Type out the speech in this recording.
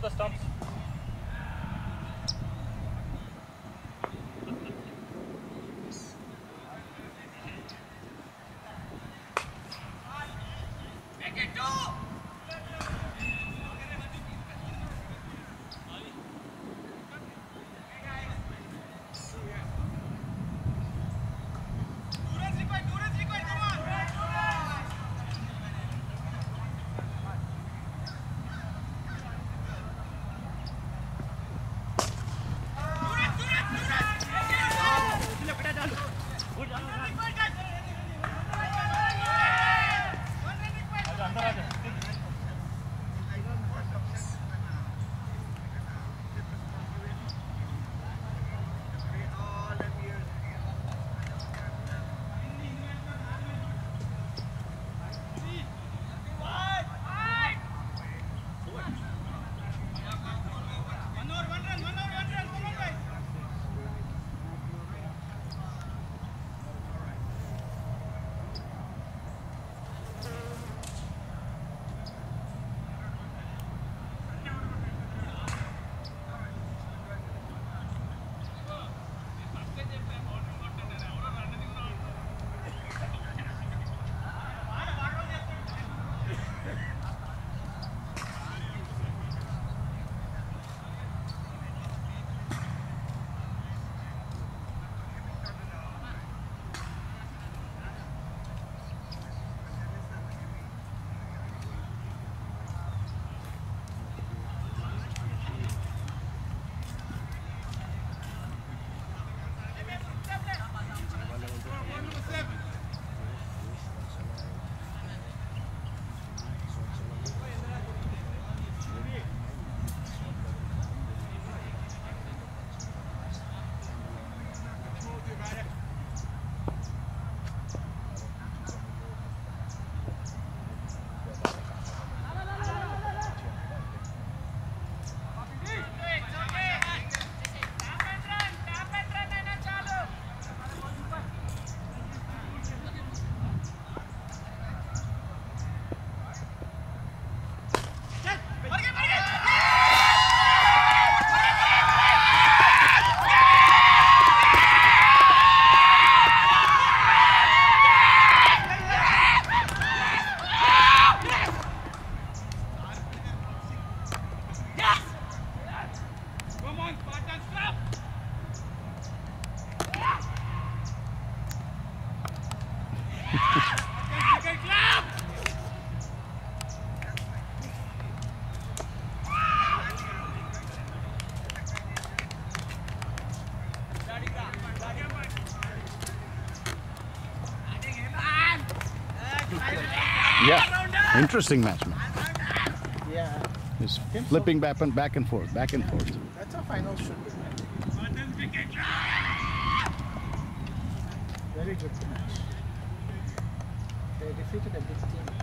the stumps, on the stumps. Interesting match, man. Yeah, It's flipping back and back and forth, back and forth. that's how finals should be. Very good match. They defeated a big team.